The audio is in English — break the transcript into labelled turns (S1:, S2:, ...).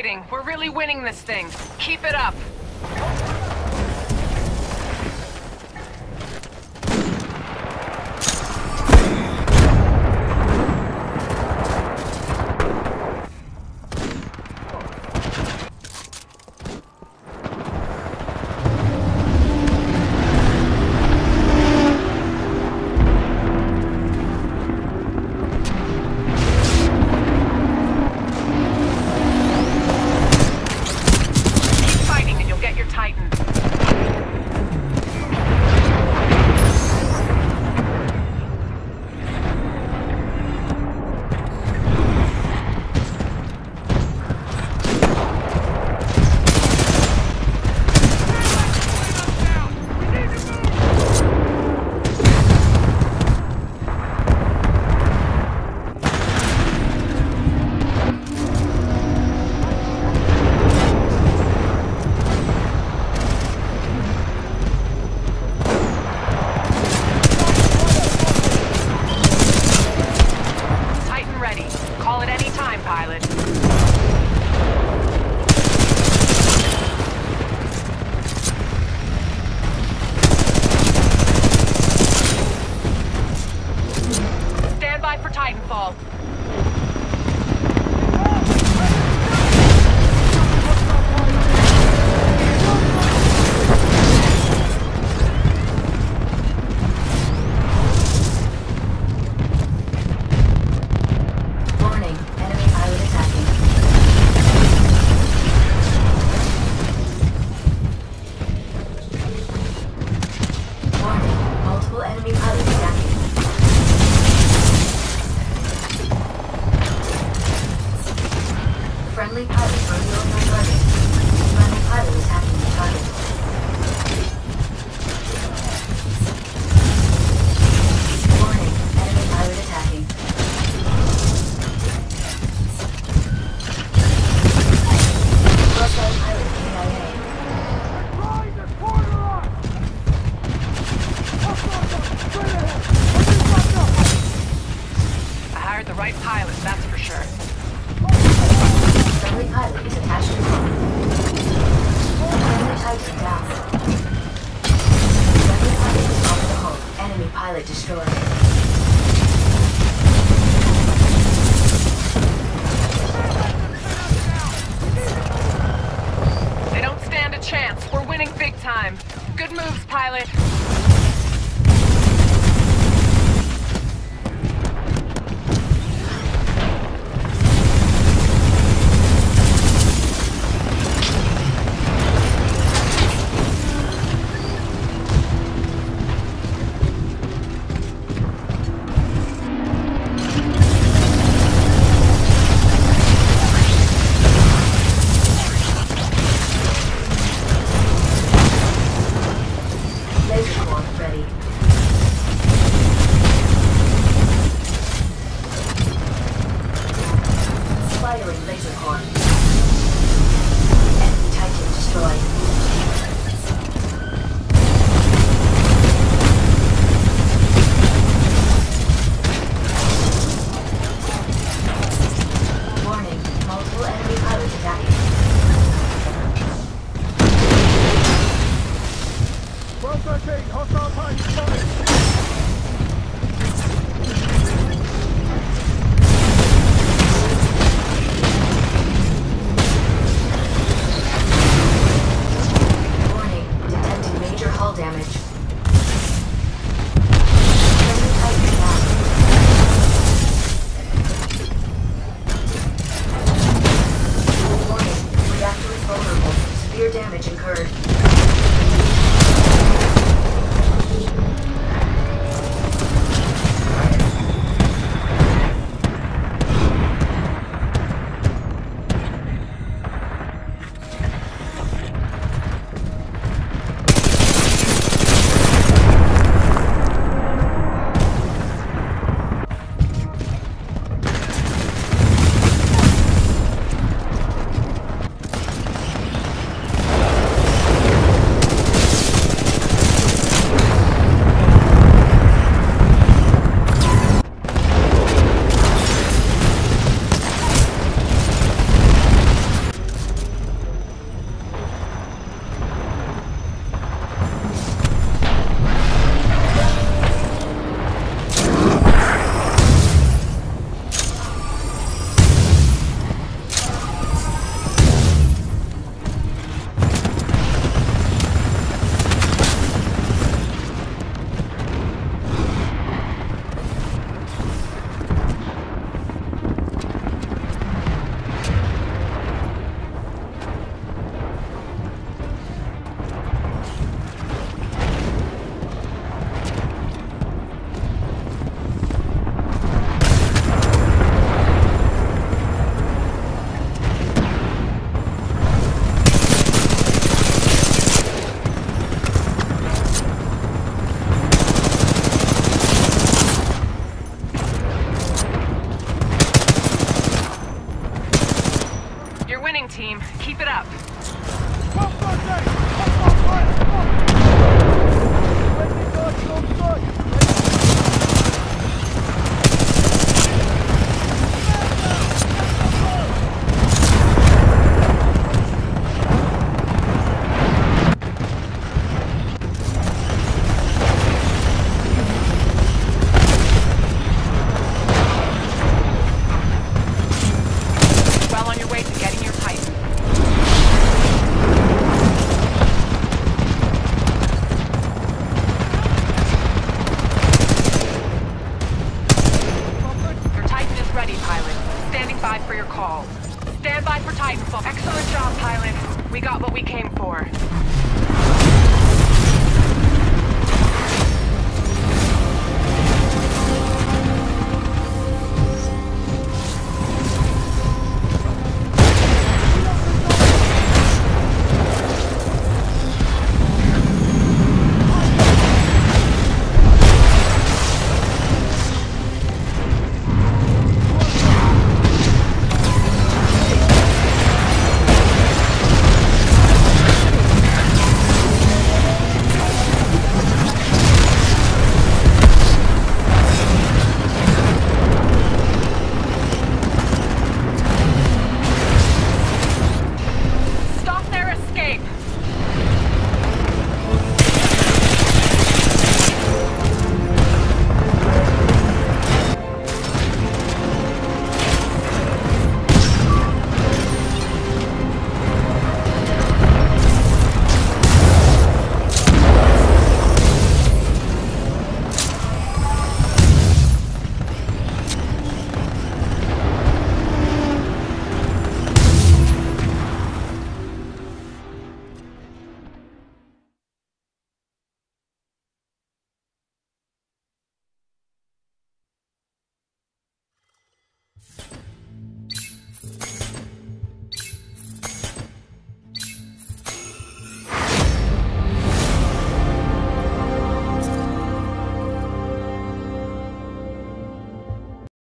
S1: fighting. We're really winning this thing. Keep it up. pilot.
S2: pilot destroyed.
S1: 5 for your call. Stand by for Titanfall. Excellent job, pilot. We got what we came for.